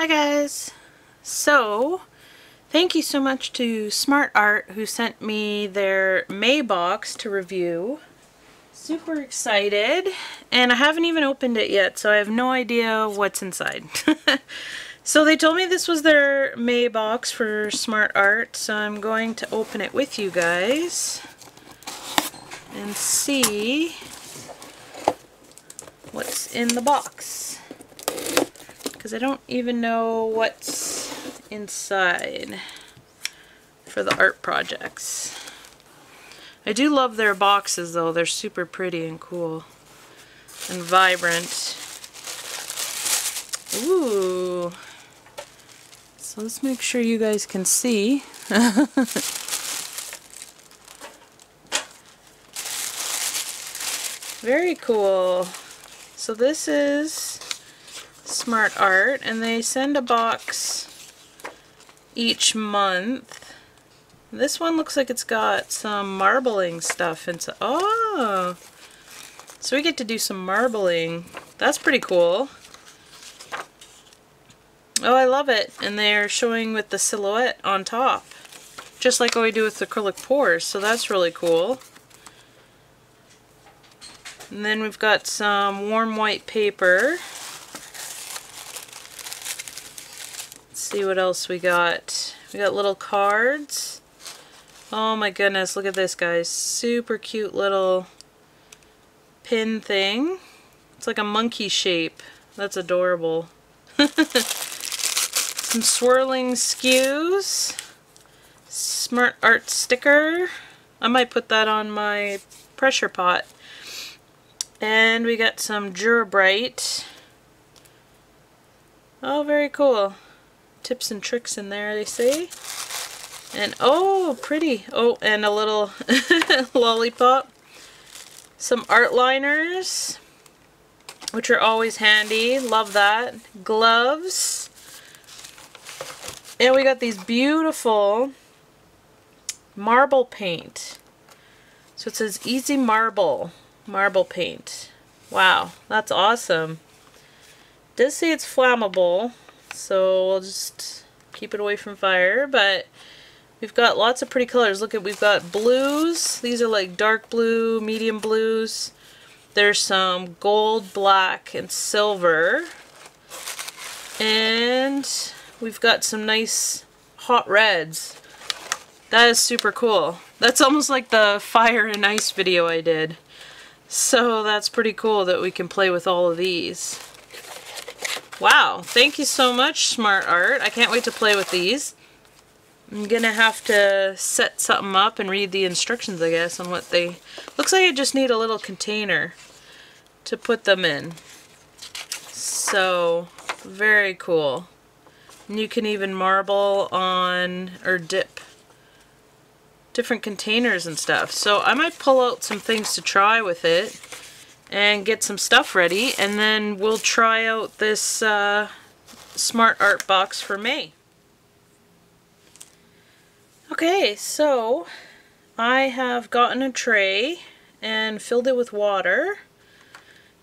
Hi guys! So, thank you so much to Smart Art who sent me their May box to review. Super excited, and I haven't even opened it yet, so I have no idea what's inside. so they told me this was their May box for Smart Art, so I'm going to open it with you guys and see what's in the box because I don't even know what's inside for the art projects. I do love their boxes though, they're super pretty and cool and vibrant. Ooh. So let's make sure you guys can see. Very cool. So this is Smart Art, and they send a box each month. This one looks like it's got some marbling stuff inside. Oh! So we get to do some marbling. That's pretty cool. Oh, I love it. And they're showing with the silhouette on top. Just like what we do with acrylic pours, so that's really cool. And then we've got some warm white paper. See what else we got. We got little cards. Oh my goodness, look at this guys. Super cute little pin thing. It's like a monkey shape. That's adorable. Some swirling skews. Smart art sticker. I might put that on my pressure pot. And we got some Dura-Bright. Oh, very cool tips and tricks in there, they say. And oh, pretty. Oh, and a little lollipop. Some art liners, which are always handy. Love that. Gloves. And we got these beautiful marble paint. So it says Easy Marble, marble paint. Wow, that's awesome. It does say it's flammable, so we'll just keep it away from fire, but we've got lots of pretty colors. Look at, we've got blues. These are like dark blue, medium blues. There's some gold, black, and silver. And we've got some nice hot reds. That is super cool. That's almost like the fire and ice video I did. So that's pretty cool that we can play with all of these. Wow, thank you so much, Smart Art. I can't wait to play with these. I'm gonna have to set something up and read the instructions, I guess, on what they... Looks like I just need a little container to put them in. So, very cool. And you can even marble on, or dip different containers and stuff. So I might pull out some things to try with it and get some stuff ready and then we'll try out this uh, Smart Art box for May. Okay, so I have gotten a tray and filled it with water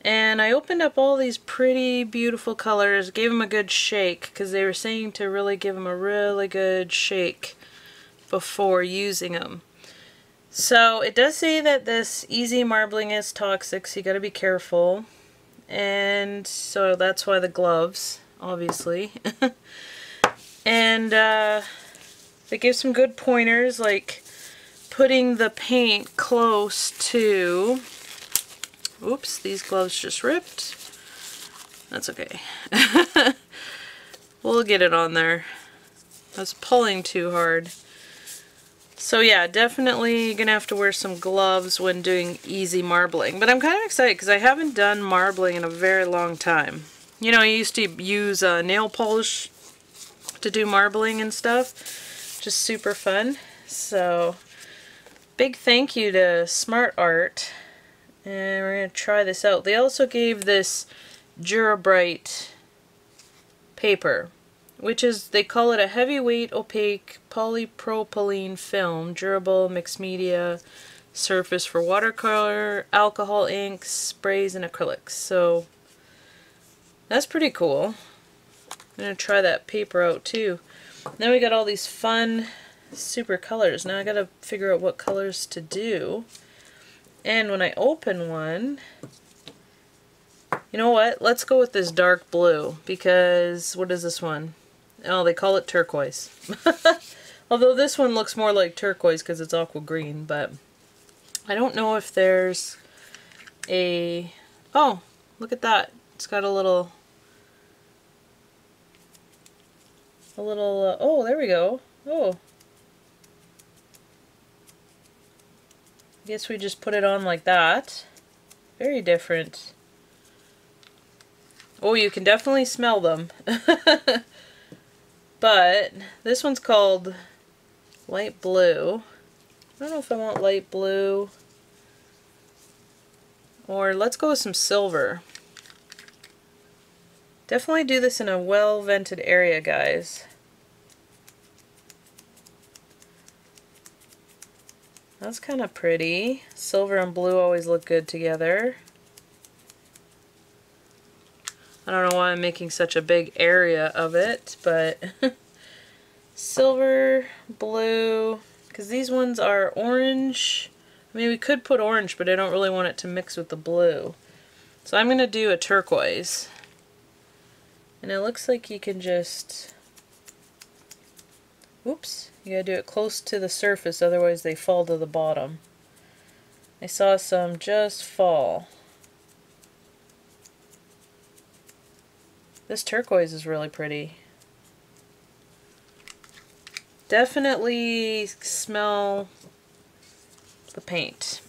and I opened up all these pretty beautiful colors, gave them a good shake because they were saying to really give them a really good shake before using them. So it does say that this easy marbling is toxic, so you gotta be careful. And so that's why the gloves, obviously. and uh, they give some good pointers, like putting the paint close to... Oops, these gloves just ripped. That's okay. we'll get it on there. I was pulling too hard. So yeah, definitely gonna have to wear some gloves when doing easy marbling. But I'm kind of excited because I haven't done marbling in a very long time. You know, I used to use uh, nail polish to do marbling and stuff. Just super fun. So, big thank you to Smart Art. And we're going to try this out. They also gave this Dura-Bright paper which is, they call it a heavyweight opaque polypropylene film, durable mixed media surface for watercolor, alcohol inks, sprays, and acrylics. So that's pretty cool. I'm going to try that paper out too. Now we got all these fun super colors. Now I got to figure out what colors to do. And when I open one, you know what? Let's go with this dark blue because what is this one? Oh, they call it turquoise. Although this one looks more like turquoise because it's aqua green, but I don't know if there's a... Oh, look at that. It's got a little... A little... Uh, oh, there we go. Oh. I guess we just put it on like that. Very different. Oh, you can definitely smell them. but this one's called light blue. I don't know if I want light blue. Or let's go with some silver. Definitely do this in a well-vented area, guys. That's kind of pretty. Silver and blue always look good together. I don't know why I'm making such a big area of it, but silver, blue, because these ones are orange. I mean, we could put orange, but I don't really want it to mix with the blue. So I'm going to do a turquoise. And it looks like you can just... Oops, you gotta do it close to the surface, otherwise they fall to the bottom. I saw some just fall. This turquoise is really pretty. Definitely smell the paint.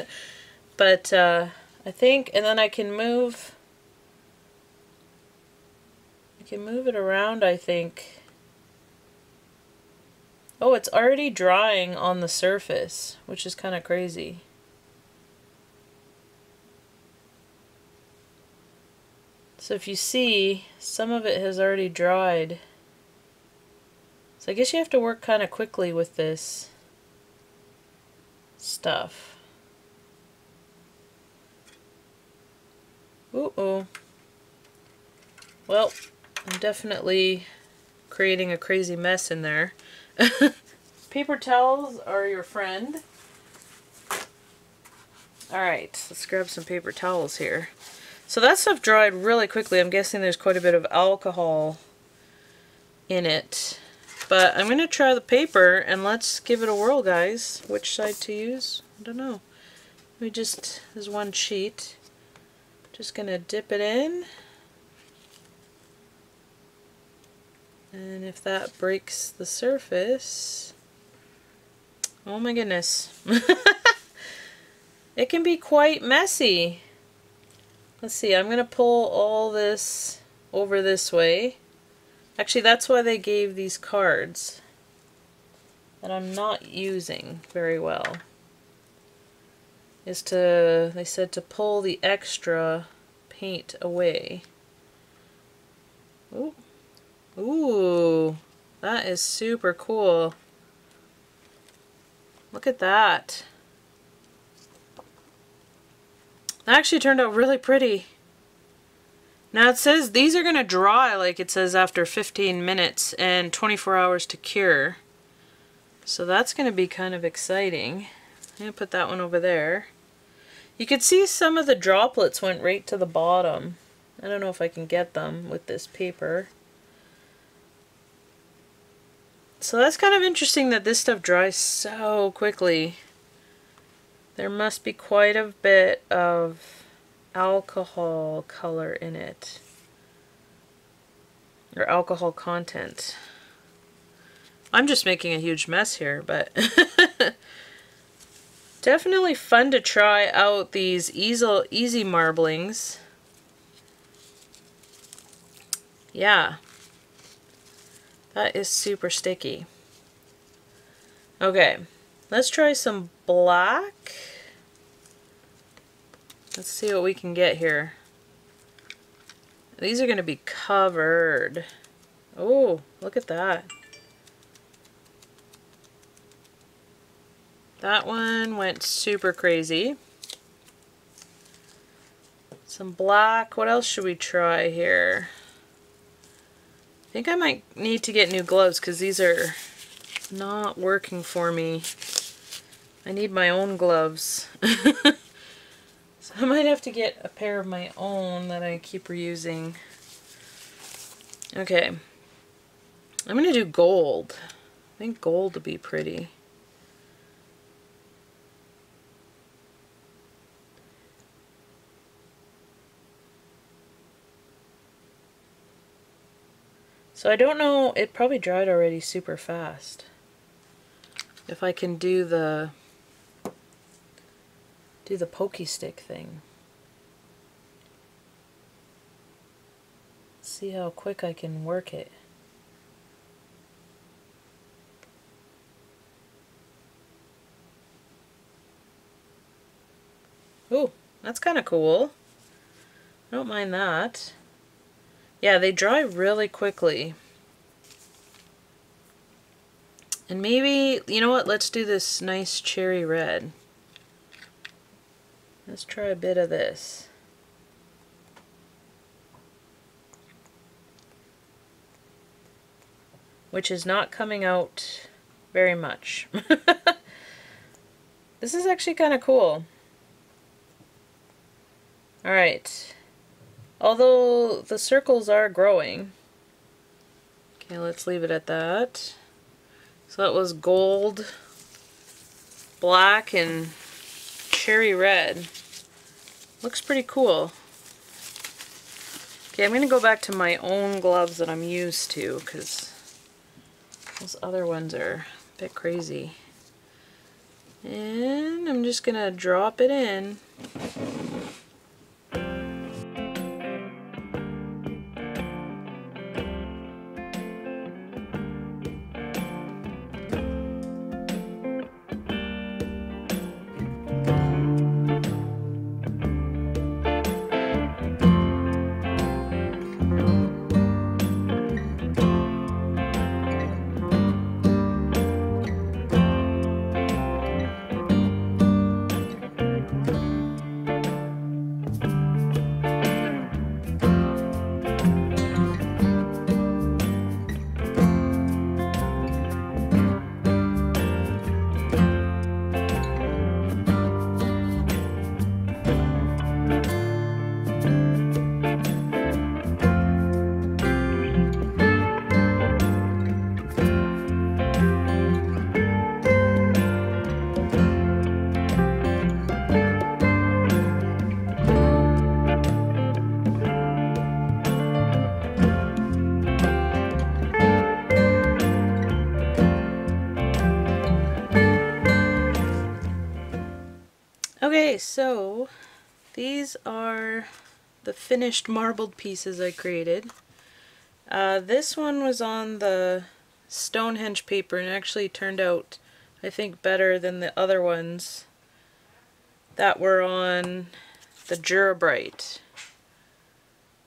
but uh, I think, and then I can move, I can move it around I think. Oh, it's already drying on the surface, which is kind of crazy. So if you see, some of it has already dried. So I guess you have to work kind of quickly with this stuff. Ooh-oh. Well, I'm definitely creating a crazy mess in there. Paper towels are your friend. Alright, let's grab some paper towels here. So that stuff dried really quickly. I'm guessing there's quite a bit of alcohol in it. But I'm going to try the paper and let's give it a whirl, guys. Which side to use? I don't know. We just, there's one sheet. Just going to dip it in. And if that breaks the surface, oh my goodness. it can be quite messy. Let's see, I'm going to pull all this over this way. Actually, that's why they gave these cards that I'm not using very well. Is to, they said to pull the extra paint away. Ooh. Ooh, that is super cool. Look at that. That actually turned out really pretty. Now it says these are going to dry like it says after 15 minutes and 24 hours to cure. So that's going to be kind of exciting. I'm going to put that one over there. You could see some of the droplets went right to the bottom. I don't know if I can get them with this paper. So that's kind of interesting that this stuff dries so quickly. There must be quite a bit of alcohol color in it. Or alcohol content. I'm just making a huge mess here, but definitely fun to try out these easy, easy marblings. Yeah, that is super sticky. Okay, let's try some black. Let's see what we can get here. These are going to be covered. Oh, look at that. That one went super crazy. Some black. What else should we try here? I think I might need to get new gloves because these are not working for me. I need my own gloves. so I might have to get a pair of my own that I keep reusing. Okay. I'm going to do gold. I think gold would be pretty. So I don't know, it probably dried already super fast. If I can do the do the pokey stick thing. See how quick I can work it. Ooh, that's kind of cool. I don't mind that. Yeah, they dry really quickly. And maybe, you know what, let's do this nice cherry red. Let's try a bit of this. Which is not coming out very much. this is actually kind of cool. Alright. Although the circles are growing. Okay, let's leave it at that. So that was gold, black, and cherry red. Looks pretty cool. Okay, I'm going to go back to my own gloves that I'm used to because those other ones are a bit crazy. And I'm just going to drop it in. Okay, so these are the finished marbled pieces I created. Uh, this one was on the Stonehenge paper and actually turned out, I think, better than the other ones that were on the Dura-Bright.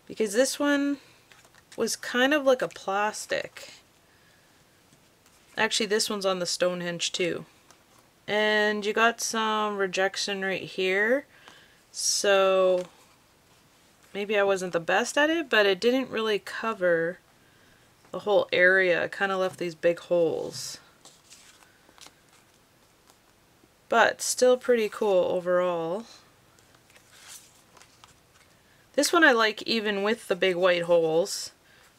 Because this one was kind of like a plastic. Actually, this one's on the Stonehenge too. And you got some rejection right here. So maybe I wasn't the best at it, but it didn't really cover the whole area. Kind of left these big holes. But still pretty cool overall. This one I like even with the big white holes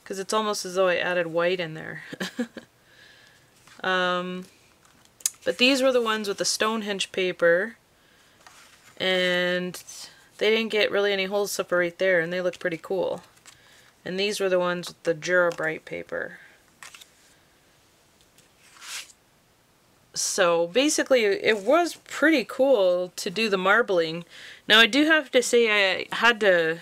because it's almost as though I added white in there. um, but these were the ones with the Stonehenge paper. And they didn't get really any holes except for right there, and they looked pretty cool. And these were the ones with the Dura-Bright paper. So basically it was pretty cool to do the marbling. Now I do have to say I had to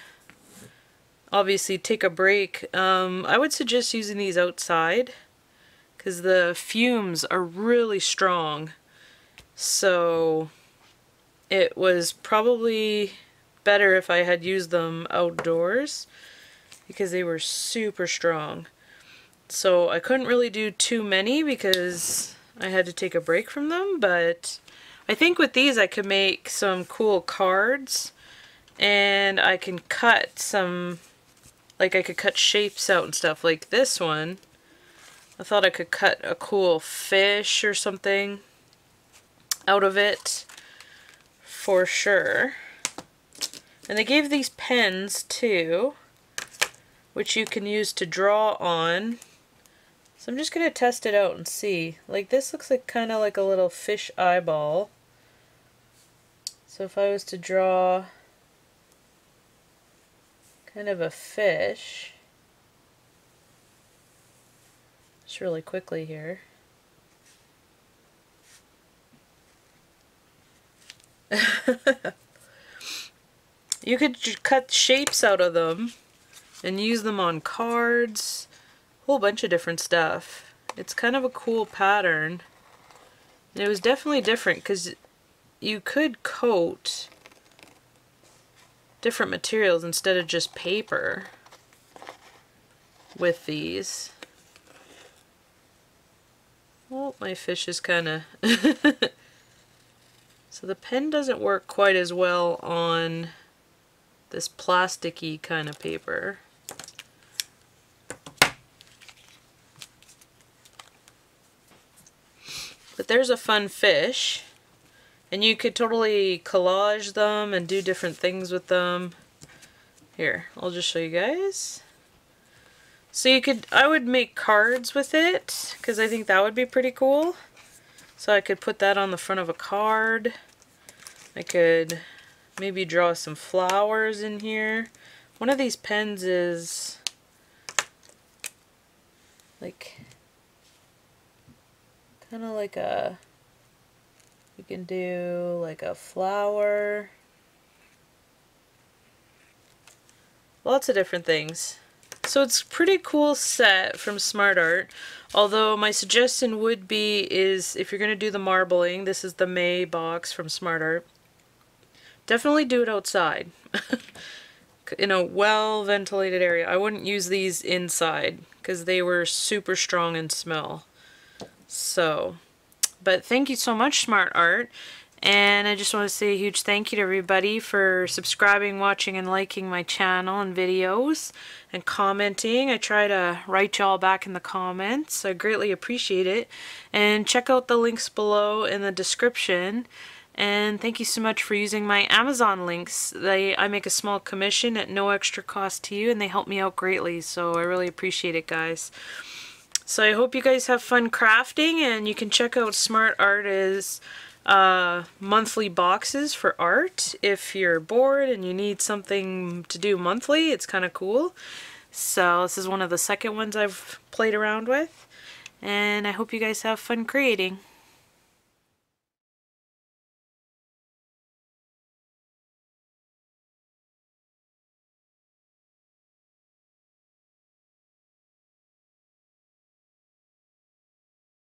obviously take a break. Um, I would suggest using these outside because the fumes are really strong. So it was probably better if I had used them outdoors because they were super strong. So I couldn't really do too many because I had to take a break from them, but I think with these I could make some cool cards and I can cut some like I could cut shapes out and stuff. Like this one, I thought I could cut a cool fish or something out of it for sure. And they gave these pens too, which you can use to draw on. So I'm just going to test it out and see. Like this looks like kind of like a little fish eyeball. So if I was to draw kind of a fish, just really quickly here. you could cut shapes out of them and use them on cards, a whole bunch of different stuff. It's kind of a cool pattern. It was definitely different because you could coat different materials instead of just paper with these. Oh, my fish is kind of... so the pen doesn't work quite as well on this plasticky kind of paper. But there's a fun fish. And you could totally collage them and do different things with them. Here, I'll just show you guys. So you could, I would make cards with it, because I think that would be pretty cool. So I could put that on the front of a card. I could maybe draw some flowers in here. One of these pens is like kind of like a you can do like a flower. Lots of different things. So it's pretty cool set from Smart Art. Although my suggestion would be is if you're going to do the marbling, this is the May box from Smart Art. Definitely do it outside. in a well ventilated area. I wouldn't use these inside because they were super strong in smell. So but thank you so much, Smart Art. And I just want to say a huge thank you to everybody for subscribing, watching, and liking my channel and videos and commenting. I try to write y'all back in the comments. I greatly appreciate it. And check out the links below in the description. And thank you so much for using my Amazon links. They I make a small commission at no extra cost to you and they help me out greatly. So I really appreciate it, guys. So I hope you guys have fun crafting and you can check out Smart Art's uh, monthly boxes for art if you're bored and you need something to do monthly. It's kind of cool. So this is one of the second ones I've played around with. And I hope you guys have fun creating.